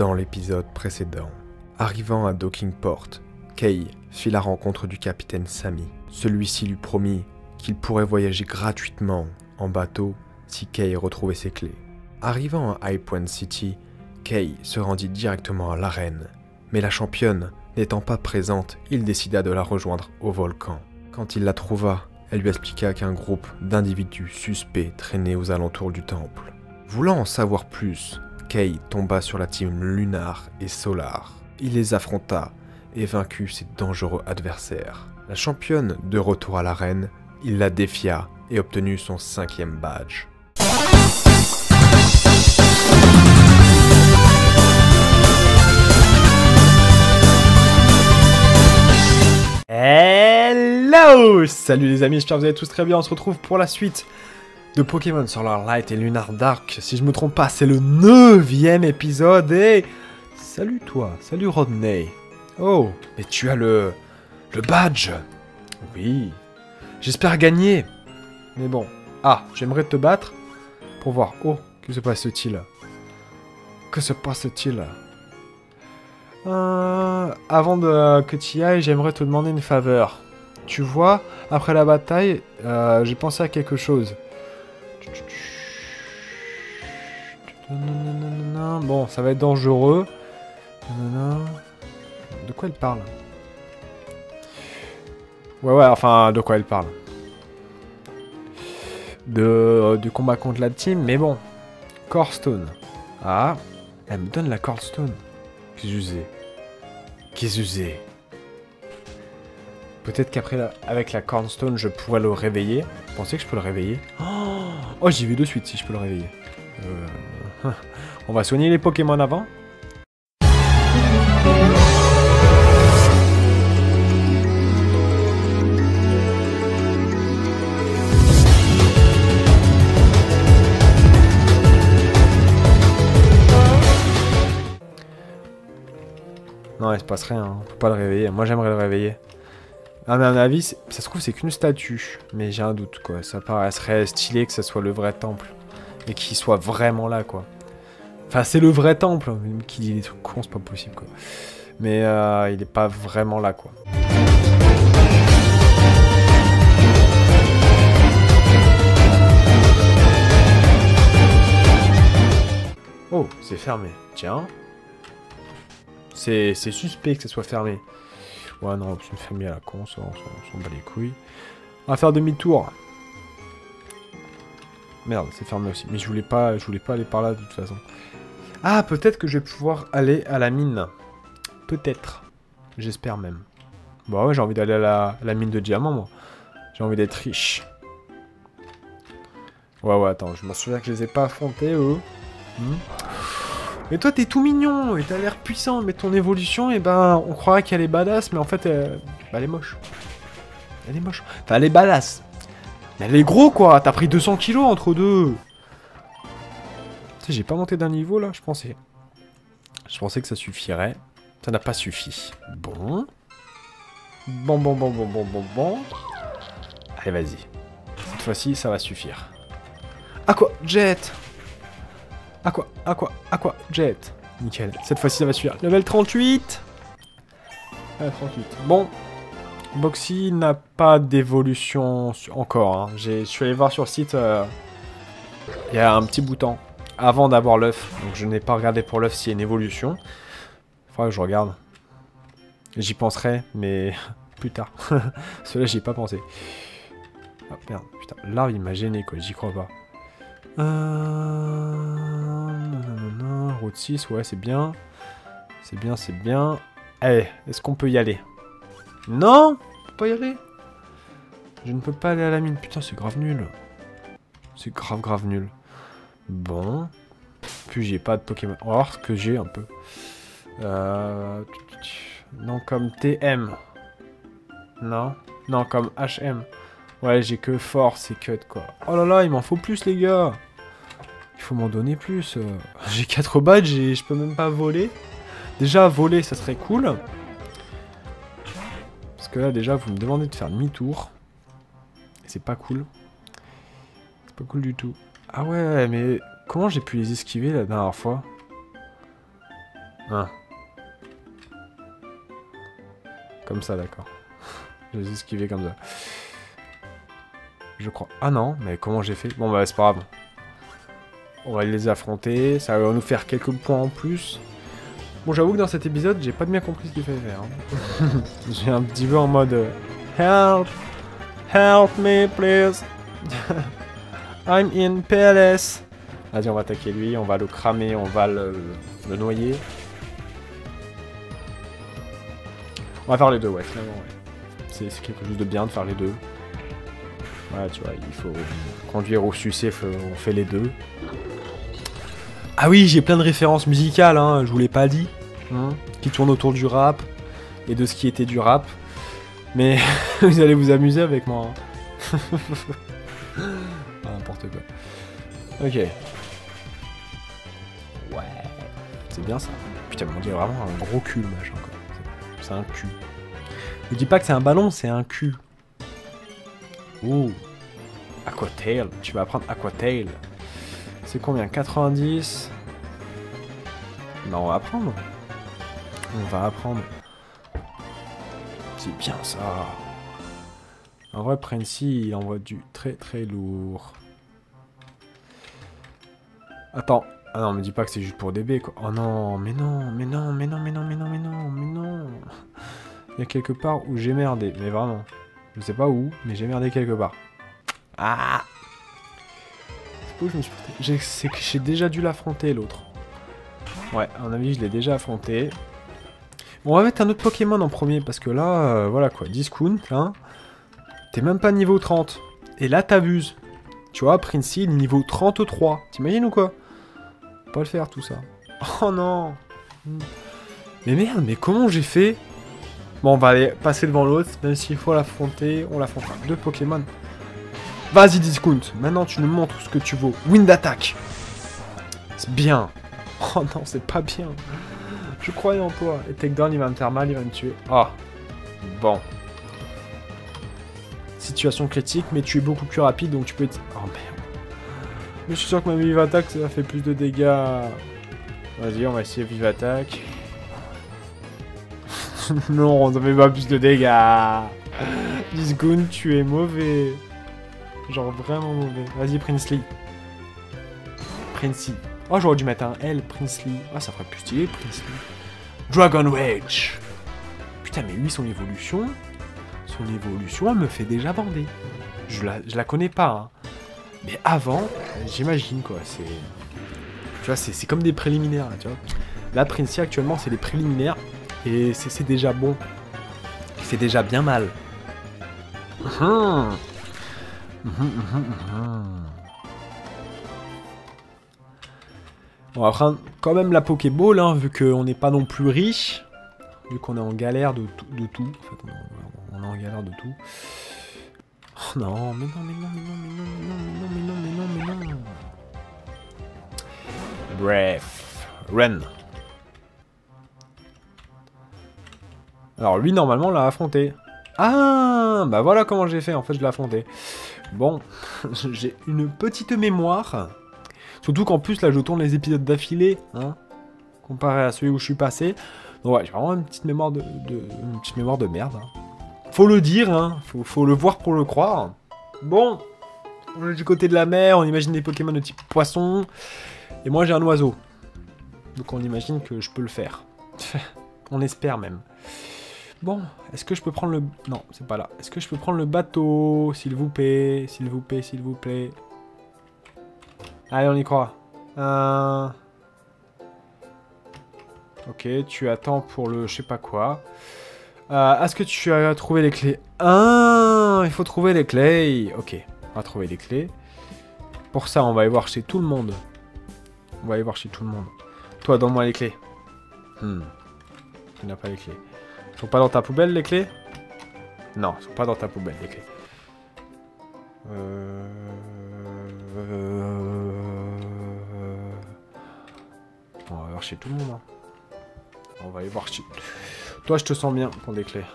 dans l'épisode précédent. Arrivant à Dockingport, Kay fit la rencontre du capitaine Sammy. Celui-ci lui promit qu'il pourrait voyager gratuitement en bateau si Kay retrouvait ses clés. Arrivant à High Point City, Kay se rendit directement à l'arène. Mais la championne n'étant pas présente, il décida de la rejoindre au volcan. Quand il la trouva, elle lui expliqua qu'un groupe d'individus suspects traînait aux alentours du temple. Voulant en savoir plus, Kay tomba sur la team Lunar et Solar. Il les affronta et vaincut ses dangereux adversaires. La championne, de retour à l'arène, il la défia et obtenu son cinquième badge. Hello Salut les amis, j'espère que vous allez tous très bien. On se retrouve pour la suite de Pokémon Solar Light et Lunar Dark. Si je me trompe pas, c'est le neuvième épisode et... Salut toi, salut Rodney. Oh, mais tu as le... le badge. Oui. J'espère gagner. Mais bon. Ah, j'aimerais te battre pour voir. Oh, que se passe-t-il? Que se passe-t-il? Euh, Avant que tu y ailles, j'aimerais te demander une faveur. Tu vois, après la bataille, euh, j'ai pensé à quelque chose. Bon, ça va être dangereux. De quoi elle parle? Ouais, ouais, enfin, de quoi elle parle? De, euh, Du combat contre la team, mais bon. Corstone. Ah, elle me donne la Corstone. Que j'ai Peut-être qu'après, avec la Cornstone, je pourrais le réveiller. Pensez que je peux le réveiller? Oh, j'y vais de suite si je peux le réveiller. Euh... On va soigner les Pokémon avant. Non, il se passe rien, on peut pas le réveiller. Moi j'aimerais le réveiller. À mon avis, ça se trouve c'est qu'une statue, mais j'ai un doute quoi. Ça paraîtrait stylé que ça soit le vrai temple et qu'il soit vraiment là quoi. Enfin, c'est le vrai temple, même qui dit des trucs cons, c'est pas possible quoi. Mais euh, il est pas vraiment là quoi. Oh, c'est fermé. Tiens. C'est suspect que ça soit fermé. Ouais, non, c'est une famille à la con, ça, on s'en bat les couilles. On va faire demi-tour. Merde, c'est fermé aussi. Mais je voulais pas, je voulais pas aller par là de toute façon. Ah, peut-être que je vais pouvoir aller à la mine. Peut-être. J'espère même. Bon, ouais, j'ai envie d'aller à la, mine de diamants, moi. J'ai envie d'être riche. Ouais, ouais, attends, je m'en souviens que je les ai pas affrontés, eux. Hmm. Mais toi, t'es tout mignon et t'as l'air puissant, mais ton évolution, et eh ben, on croirait qu'elle est badass, mais en fait, elle, bah, elle est moche. Elle est moche. Enfin, elle est badass. Mais elle est gros, quoi. T'as pris 200 kilos entre deux. Tu sais, j'ai pas monté d'un niveau, là, je pensais. Je pensais que ça suffirait. Ça n'a pas suffi. Bon. Bon, bon, bon, bon, bon, bon, bon. Allez, vas-y. Cette fois-ci, ça va suffire. Ah quoi? Jet à quoi À quoi À quoi Jet. Nickel. Cette fois-ci, ça va suivre. Level 38 ah, 38. Bon. Boxy n'a pas d'évolution encore. Hein. Je suis allé voir sur le site. Euh, il y a un petit bouton avant d'avoir l'œuf. Donc je n'ai pas regardé pour l'œuf s'il y a une évolution. Il que je regarde. J'y penserai, mais plus tard. Cela, j'y ai pas pensé. Oh merde, putain. L'arbre, il m'a gêné, quoi. J'y crois pas. Euh... Route 6, ouais, c'est bien. C'est bien, c'est bien. Allez, est-ce qu'on peut y aller? Non pas y aller? Je ne peux pas aller à la mine. Putain, c'est grave nul. C'est grave, grave nul. Bon. Puis j'ai pas de Pokémon. On voir ce que j'ai un peu. Euh... Non, comme TM. Non Non, comme HM. Ouais, j'ai que force et cut, quoi. Oh là là, il m'en faut plus, les gars Il faut m'en donner plus. euh. J'ai 4 badges et je peux même pas voler. Déjà, voler, ça serait cool. Parce que là, déjà, vous me demandez de faire demi-tour. Et c'est pas cool. C'est pas cool du tout. Ah ouais, mais comment j'ai pu les esquiver la dernière fois? Hein. Comme ça, d'accord. Je les ai esquivés comme ça. Je crois. Ah non, mais comment j'ai fait? Bon bah c'est pas grave. On va les affronter, ça va nous faire quelques points en plus. Bon j'avoue que dans cet épisode, j'ai pas bien compris ce qu'il fallait faire. hein. j'ai un petit peu en mode... euh, Help Help me please I'm in PLS Vas-y on va attaquer lui, on va le cramer, on va le, le noyer. On va faire les deux, ouais, finalement, ouais. C'est quelque chose de bien de faire les deux. Voilà, tu vois, il faut conduire au faut- on fait les deux. Ah oui, j'ai plein de références musicales, hein, je vous l'ai pas dit, hein, qui tournent autour du rap et de ce qui était du rap. Mais vous allez vous amuser avec moi. hein. Ah, N'importe quoi. Ok. Ouais. C'est bien ça. Putain, mais on dirait vraiment un gros cul, le machin, C'est un cul. Ne dis pas que c'est un ballon, c'est un cul. Ouh. Aquatail. Tu vas apprendre Aquatail. C'est combien? 90 Non, on va apprendre. On va apprendre. C'est bien ça. En vrai, Princey, il envoie du très très lourd. Attends. Ah non, me dis pas que c'est juste pour DB quoi. Oh non, mais non, mais non, mais non, mais non, mais non, mais non, mais non. Il y a quelque part où j'ai merdé, mais vraiment. Je sais pas où, mais j'ai merdé quelque part. Ah Je me suis C'est que j'ai déjà dû l'affronter l'autre. Ouais, à mon avis, je l'ai déjà affronté. Bon, on va mettre un autre Pokémon en premier, parce que là, euh, voilà quoi, Discount, là, t'es même pas niveau 30. Et là, t'abuses. Tu vois, Princey, niveau 33. T'imagines ou quoi? Pas le faire, tout ça. Oh non Mais merde, mais comment j'ai fait? Bon, on va aller passer devant l'autre, même s'il faut l'affronter, on l'affrontera. Deux Pokémon. Vas-y, Discount, maintenant tu nous montres ce que tu vaux. Wind Attack C'est bien. Oh non, c'est pas bien. Je croyais en toi. Et Takedown, il va me faire mal, il va me tuer. Ah. Bon. Situation critique, mais tu es beaucoup plus rapide, donc tu peux... être- Oh merde. Mais je suis sûr que ma Vive Attack, ça fait plus de dégâts. Vas-y, on va essayer Vive Attack. non, ça fait pas plus de dégâts. Disgoon, tu es mauvais. Genre vraiment mauvais. Vas-y, Princely. Princey. Oh, j'aurais dû mettre un L, Princely. Ah, ça ferait plus stylé, Princely. Dragon Rage. Putain, mais lui, son évolution... Son évolution, elle me fait déjà bander. Je la, je la connais pas, hein. Mais avant, j'imagine, quoi. C'est... Tu vois, c'est comme des préliminaires, là, tu vois. Là, Princey, actuellement, c'est des préliminaires. Et c'est déjà bon. C'est déjà bien mal. Mhm. On va prendre quand même la Pokéball, hein, vu qu'on n'est pas non plus riche. Vu qu'on est en galère de, tout- de tout. En fait, on, est en galère de tout. Oh non, mais non, mais non, mais non, mais non, mais non, mais non, mais non, mais non. Bref. Ren. Alors lui, normalement, l'a affronté. Ah, bah voilà comment j'ai fait. En fait, je l'ai affronté. Bon, j'ai une petite mémoire. Surtout qu'en plus, là, je tourne les épisodes d'affilée, hein, comparé à celui où je suis passé. Donc ouais, j'ai vraiment une petite mémoire de, une petite mémoire de merde. hein. Faut le dire, hein, faut le voir pour le croire. Bon, on est du côté de la mer, on imagine des Pokémon de type poisson, et moi j'ai un oiseau. Donc on imagine que je peux le faire. on espère même. Bon, est-ce que je peux prendre le... Non, c'est pas là. Est-ce que je peux prendre le bateau, s'il vous plaît S'il vous plaît, s'il vous plaît? Allez, on y croit. Euh... Ok, tu attends pour le je sais pas quoi. Euh, Est-ce que tu as trouvé les clés? Ah, il faut trouver les clés. Ok, on va trouver les clés. Pour ça, on va aller voir chez tout le monde. On va aller voir chez tout le monde. Toi, donne-moi les clés. Hmm. Tu n'as pas les clés. Sont pas dans ta poubelle, les clés? Non, sont pas dans ta poubelle, les clés. Euh... On va voir chez tout le monde. hein. On va aller voir chez... Toi, je te sens bien pour des clés.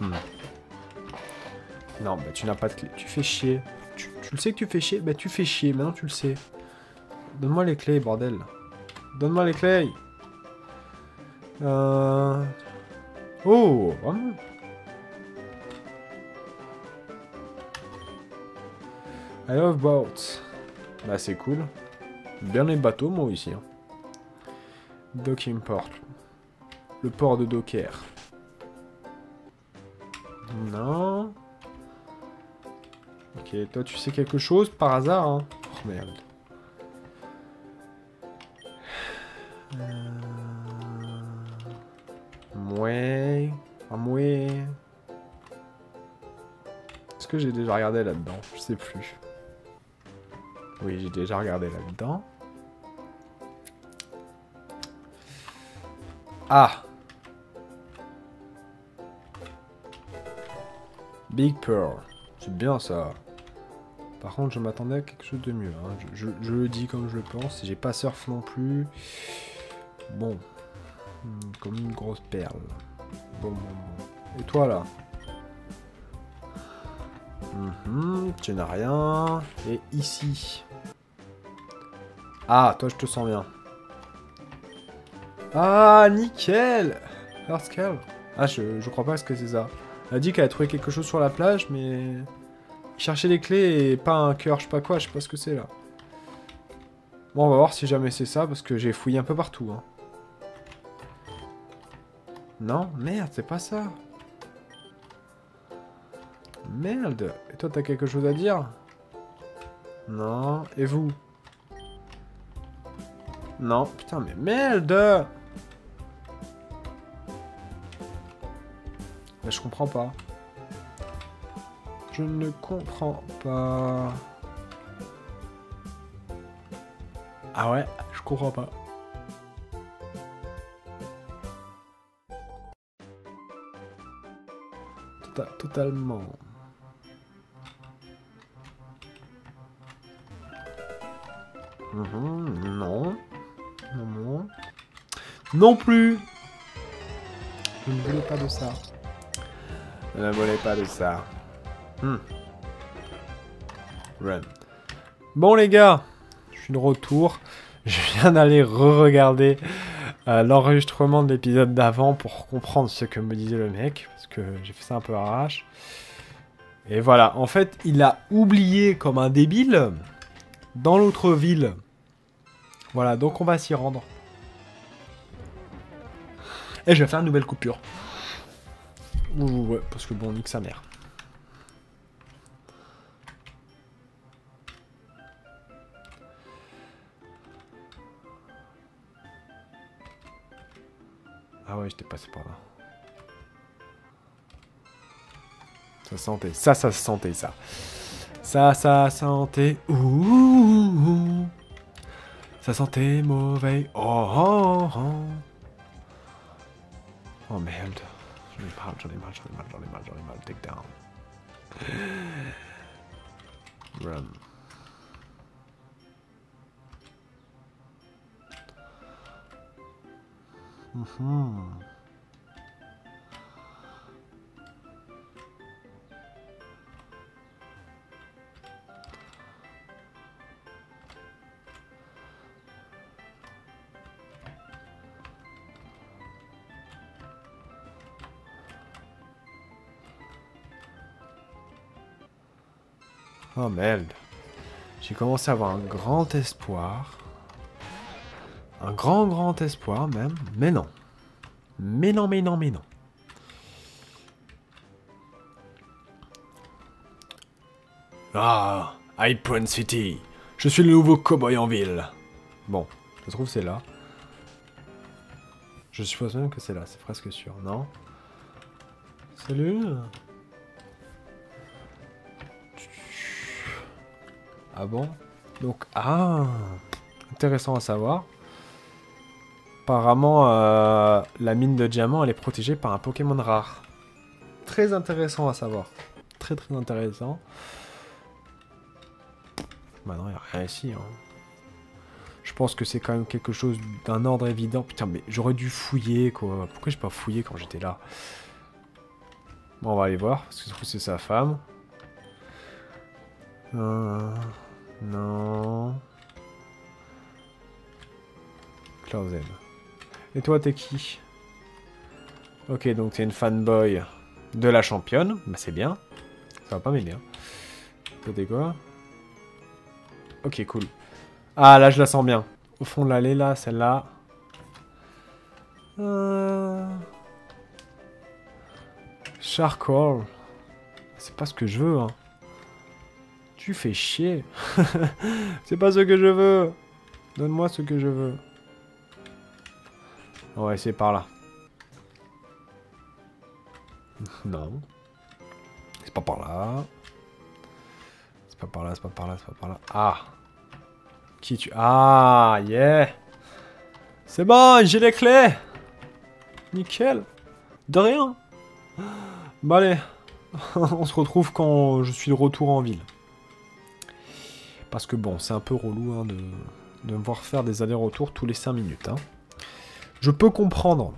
Hmm. Non, bah tu n'as pas de clés. Tu fais chier. Tu, le sais que tu fais chier? Bah tu fais chier, maintenant tu le sais. Donne-moi les clés, bordel. Donne-moi les clés. Oh, vraiment I love boats. Bah c'est cool. Bien les bateaux, moi aussi. Hein. Docking Port. Le port de Docker. Non. Ok, toi tu sais quelque chose par hasard, hein? Oh merde. Est-ce que j'ai déjà regardé là-dedans Je sais plus. Oui, j'ai déjà regardé là-dedans. Ah Big Pearl. C'est bien ça. Par contre, je m'attendais à quelque chose de mieux. Hein. Je, le dis comme je le pense. J'ai pas surf non plus. Bon. Hmm, comme une grosse perle. Bon. Et toi, là? Mhm, Tu n'as rien. Et ici Ah, toi, je te sens bien. Ah, nickel Earthcale. Ah, je, je crois pas que c'est ça. Elle a dit qu'elle a trouvé quelque chose sur la plage, mais... Chercher des clés et pas un cœur, je sais pas quoi, je sais pas ce que c'est là. Bon, on va voir si jamais c'est ça, parce que j'ai fouillé un peu partout. Hein. Non Merde, c'est pas ça. Merde. Et toi, t'as quelque chose à dire? Non. Et vous? Non. Putain, mais merde Mais je comprends pas. Je ne comprends pas. Ah ouais, je comprends pas. Tota-, totalement. Non. Non. Non plus. Je ne voulais pas de ça. Je ne voulais pas de ça. Hmm. Run. Bon les gars, je suis de retour. Je viens d'aller re-regarder euh, l'enregistrement de l'épisode d'avant pour comprendre ce que me disait le mec, parce que j'ai fait ça un peu arrache. Et voilà, en fait, il a oublié comme un débile dans l'autre ville. Voilà, donc on va s'y rendre. Et je vais faire une nouvelle coupure. Ouais, parce que bon, nique sa mère. Ah ouais, j'étais passé par là. Ça sentait, ça, ça sentait, ça. Ça, ça sentait... Ouh, Ça sentait mauvais. Oh, oh, oh. Oh merde. J'en ai marre, j'en ai marre, j'en ai marre, j'en ai marre, j'en ai marre. Take down. Run. Mm-hmm. Oh merde. J'ai commencé à avoir un grand espoir. Un grand, grand espoir même. Mais non. Mais non, mais non, mais non. Ah, High Point City. Je suis le nouveau cowboy en ville. Bon, je trouve c'est là. Je suppose même que c'est là, c'est presque sûr, non? Salut Ah bon? Donc, ah Intéressant à savoir. Apparemment, euh, la mine de diamant, elle est protégée par un Pokémon rare. Très intéressant à savoir. Très très intéressant. Bah non, il a rien ici. Hein. Je pense que c'est quand même quelque chose d'un ordre évident. Putain, mais j'aurais dû fouiller, quoi. Pourquoi j'ai pas fouillé quand j'étais là? Bon, on va aller voir, parce que c'est sa femme. Euh... Non. Clausen. Et toi, t'es qui? Ok, donc t'es une fanboy de la championne. Bah c'est bien. Ça va pas m'aider. Hein. C'était quoi? Ok, cool. Ah, là, je la sens bien. Au fond de l'allée, là, celle-là. Euh... Charcoal. C'est pas ce que je veux, hein. Tu fais chier. C'est pas ce que je veux. Donne-moi ce que je veux. Va essayer par là. Non. C'est pas par là. C'est pas par là, c'est pas par là, c'est pas par là. Ah Qui tu... Ah, yeah C'est bon, j'ai les clés Nickel De rien Bon allez, on se retrouve quand je suis de retour en ville. Parce que bon, c'est un peu relou hein, de, me voir faire des allers-retours tous les 5 minutes. Hein. Je peux comprendre.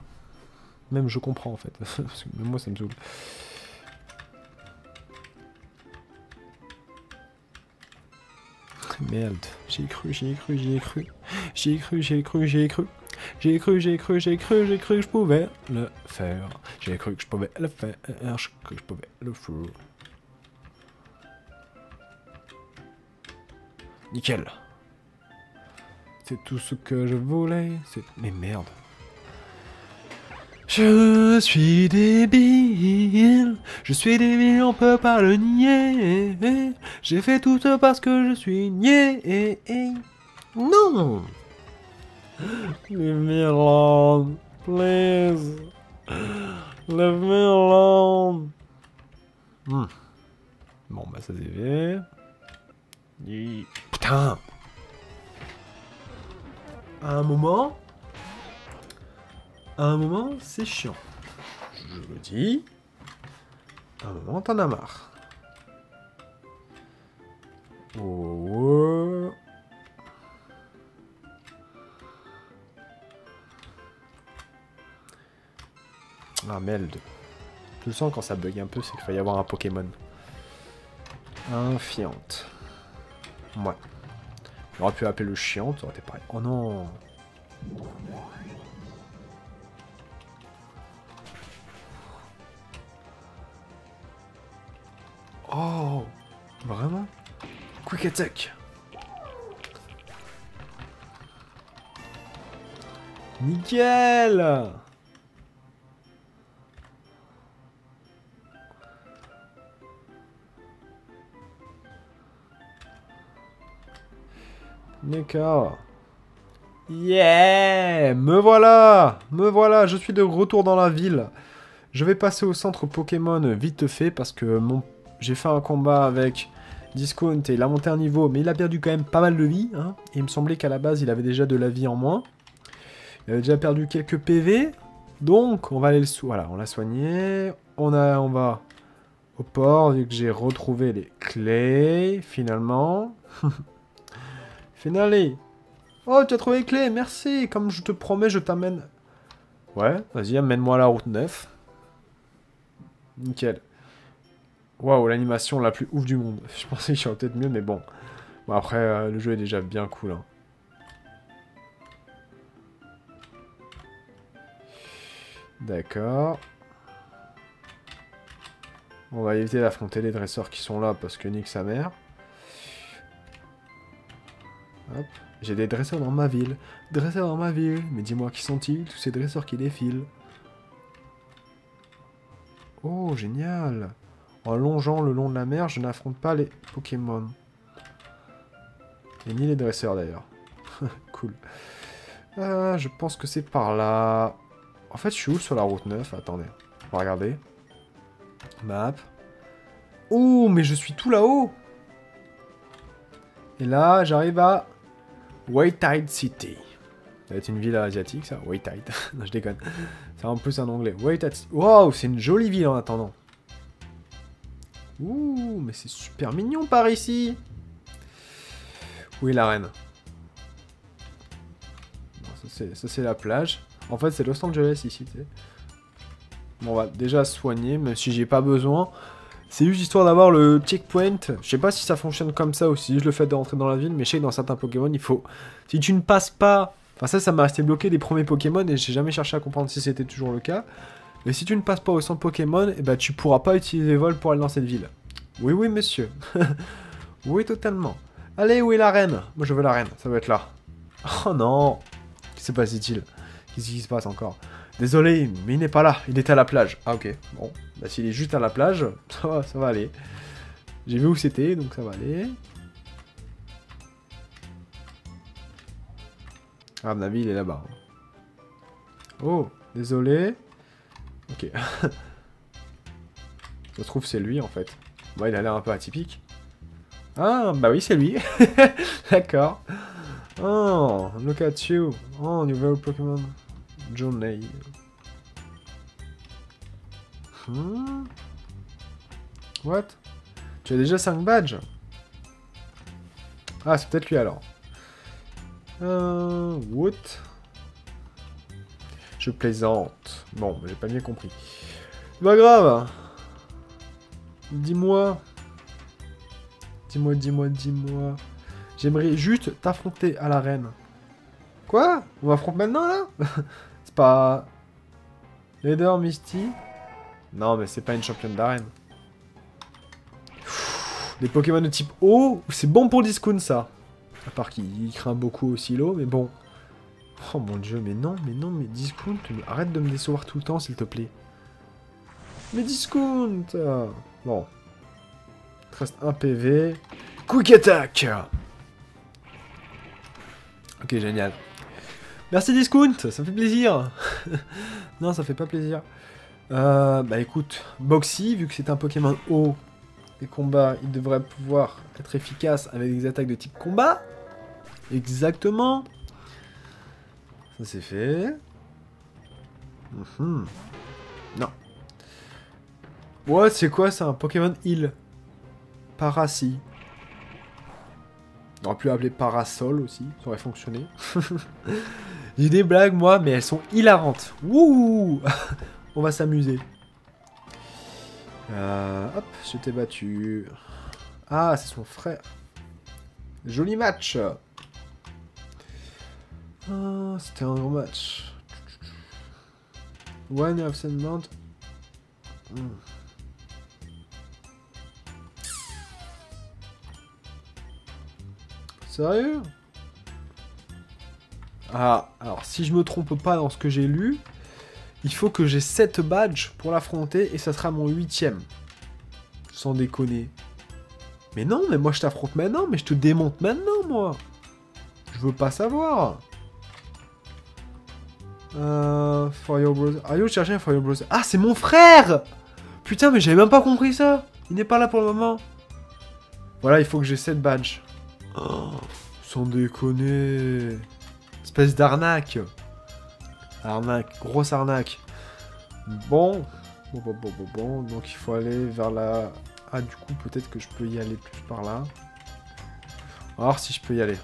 Même je comprends en fait. Parce que même moi ça me saoule. Merde, j'ai cru, j'ai cru, j'ai cru. J'ai cru, j'ai cru, j'ai cru. J'ai cru, j'ai cru, j'ai cru, j'ai cru que je pouvais le faire. J'ai cru que je pouvais le faire. J'ai cru que je pouvais le faire. Nickel. C'est tout ce que je voulais. C'est... Mais merde. Je suis débile, je suis débile, on peut pas le nier. J'ai fait tout ça parce que je suis niais. Non Leave me alone, please. Leave me alone. Bon, bah ça c'est fait. À un moment, à un moment, c'est chiant. Je le dis. À un moment, t'en as marre. Oh. Ah merde. Je sens quand ça bug un peu, c'est qu'il va y avoir un Pokémon. Un fiante. Ouais. J'aurais pu appeler le chiant, ça aurait été pareil. Oh non. Oh Vraiment? Quick attack. Nickel D'accord. Yeah Me voilà Me voilà, je suis de retour dans la ville. Je vais passer au centre Pokémon vite fait parce que j'ai fait un combat avec Discount et il a monté un niveau, mais il a perdu quand même pas mal de vie. Hein. il me semblait qu'à la base, il avait déjà de la vie en moins. Il avait déjà perdu quelques PV. Donc, on va aller le Voilà, on l'a soigné. On, a, on va au port, vu que j'ai retrouvé les clés, finalement. Finale. Oh, tu as trouvé les clés, merci. Comme je te promets, je t'amène... Ouais, vas-y, amène-moi la route 9. Nickel. Waouh, l'animation la plus ouf du monde. Je pensais qu'il y aurait peut-être mieux, mais bon. Bon, après, euh, le jeu est déjà bien cool. Hein. D'accord. On va éviter d'affronter les dresseurs qui sont là parce que nique sa mère. Hop. J'ai des dresseurs dans ma ville. Dresseurs dans ma ville. Mais dis-moi, qui sont-ils Tous ces dresseurs qui défilent? Oh, génial en longeant le long de la mer, je n'affronte pas les Pokémon. Et ni les dresseurs d'ailleurs. cool. Euh, je pense que c'est par là. En fait, je suis où sur la route 9 Attendez, on va regarder. Map. Oh, mais je suis tout là-haut Et là, j'arrive à White-Tide City. Ça va être une ville asiatique, ça White-Tide. non, je déconne. C'est en plus un anglais. White-Tide Wow, c'est une jolie ville en attendant. Ouh, mais c'est super mignon par ici. Où est la reine? Ça c'est la plage. En fait, c'est Los Angeles ici, Bon, on va déjà soigner, même si j'ai pas besoin. C'est juste histoire d'avoir le checkpoint. Je sais pas si ça fonctionne comme ça aussi. Je le fais de rentrer dans la ville, mais je sais que dans certains Pokémon, il faut... Si tu ne passes pas... Enfin, ça, ça m'a resté bloqué des premiers Pokémon et j'ai jamais cherché à comprendre si c'était toujours le cas. Et si tu ne passes pas au centre Pokémon, eh ben, tu pourras pas utiliser vol pour aller dans cette ville. Oui, oui, monsieur. oui, totalement. Allez, où est la reine? Moi, je veux la reine, ça va être là. Oh non Qu'est-ce qui se passe-t-il? Qu'est-ce qui se passe encore? Désolé, mais il n'est pas là, il est à la plage. Ah ok, bon. Bah s'il est juste à la plage, ça va, ça va aller. J'ai vu où c'était, donc ça va aller. Ah, mon avis, il est là-bas. Oh, désolé. Ok. se trouve, c'est lui, en fait. Moi, il a l'air un peu atypique. Ah, bah oui, c'est lui. D'accord. Oh, look at you. Oh, nouveau Pokémon. Journey. Hmm? What? Tu as déjà 5 badges Ah, c'est peut-être lui alors. Euh, what? Je plaisante. Bon, j'ai pas bien compris. Pas grave. Dis-moi. Dis-moi, dis-moi, dis-moi. J'aimerais juste t'affronter à l'arène. Quoi? On m'affronte maintenant, là? C'est pas... Leader Misty? Non, mais c'est pas une championne d'arène. Des Pokémon de type eau, c'est bon pour Discount, ça. À part qu'il craint beaucoup aussi l'eau, mais bon. Oh mon dieu, mais non, mais non, mais Discount, arrête de me décevoir tout le temps, s'il te plaît. Mais Discount Bon. Il reste un PV. Quick Attack Ok, génial. Merci Discount, ça fait plaisir. non, ça fait pas plaisir. Euh, bah écoute, Boxy, vu que c'est un Pokémon haut, les combats, il devrait pouvoir être efficace avec des attaques de type combat. Exactement. Ça c'est fait. Mhm. Non. Ouais, c'est quoi ça Un Pokémon Heal. Parasi. On aurait pu l'appeler Parasol aussi, ça aurait fonctionné. J'ai des blagues, moi, mais elles sont hilarantes. Wouh On va s'amuser. Euh, hop, je t'ai battu. Ah, c'est son frère. Joli match. Ah, c'était un gros match. One of Sandmount. Hmm. Sérieux? Ah, alors si je me trompe pas dans ce que j'ai lu, il faut que j'ai 7 badges pour l'affronter et ça sera mon huitième. Sans déconner. Mais non, mais moi je t'affronte maintenant, mais je te démonte maintenant, moi. Je veux pas savoir. Euh, brother. Are you cherching for brother? Ah, c'est mon frère Putain, mais j'avais même pas compris ça. Il n'est pas là pour le moment. Voilà, il faut que j'ai 7 badges. Oh, sans déconner. Espèce d'arnaque. Arnaque, grosse arnaque. Bon. Bon, bon, bon, bon, bon. Donc il faut aller vers la... Ah, du coup, peut-être que je peux y aller plus par là. On voir si je peux y aller.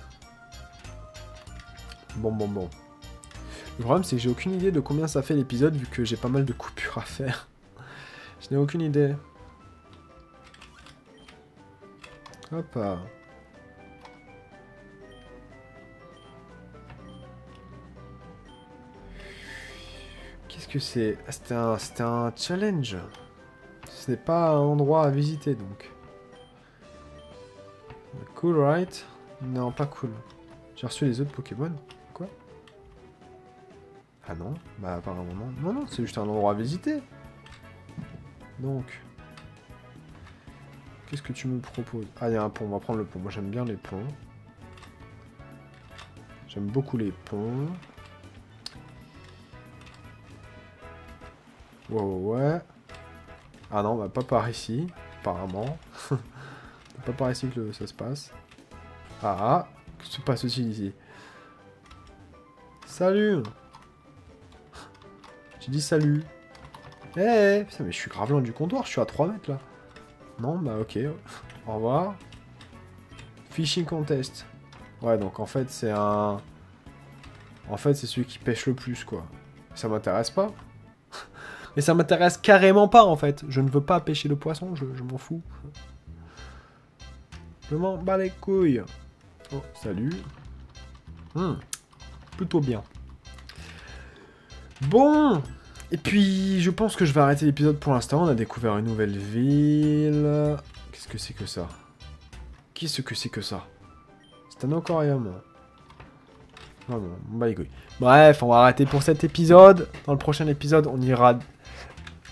Bon, bon, bon. Le problème, c'est que j'ai aucune idée de combien ça fait l'épisode, vu que j'ai pas mal de coupures à faire. je n'ai aucune idée. Hop. C'est ah, C'était un, un challenge. Ce n'est pas un endroit à visiter, donc. Cool, right? Non, pas cool. J'ai reçu les autres Pokémon. Quoi? Ah non? Bah apparemment non. Non, non, c'est juste un endroit à visiter. Donc... Qu'est-ce que tu me proposes? Ah, il y a un pont, on va prendre le pont. Moi j'aime bien les ponts. J'aime beaucoup les ponts. Ouais, ouais, Ah non, bah pas par ici, apparemment. pas par ici que ça se passe. Ah, ah, que se passe aussi ici Salut Tu dis salut. Eh, hey, putain, mais je suis grave loin du comptoir, je suis à 3 mètres là. Non, bah ok. Au revoir. Fishing contest. Ouais, donc en fait, c'est un... En fait, c'est celui qui pêche le plus, quoi. Ça m'intéresse pas. Mais ça m'intéresse carrément pas, en fait. Je ne veux pas pêcher le poisson, je, m'en fous. Je m'en bats les couilles. Oh, salut. Hmm, plutôt bien. Bon, Et puis, je pense que je vais arrêter l'épisode pour l'instant. On a découvert une nouvelle ville. Qu'est-ce que c'est que ça? Qu'est-ce que c'est que ça? C'est un aquarium. Non, non, bah les couilles. Bref, on va arrêter pour cet épisode. Dans le prochain épisode, on ira...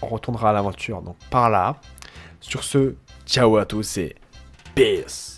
On retournera à l'aventure, donc par là. Sur ce, ciao à tous et peace